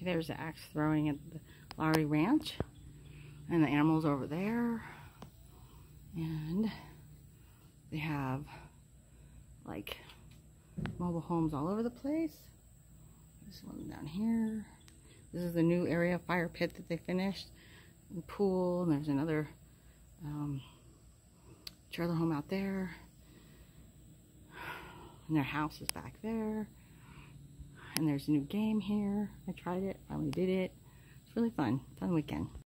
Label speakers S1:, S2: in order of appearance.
S1: There's the axe throwing at the Lawry Ranch. And the animals over there. And they have like mobile homes all over the place. This one down here. This is the new area fire pit that they finished. And pool, and there's another um, trailer home out there. And their house is back there. And there's a new game here. I tried it, finally did it. It's really fun. Fun weekend.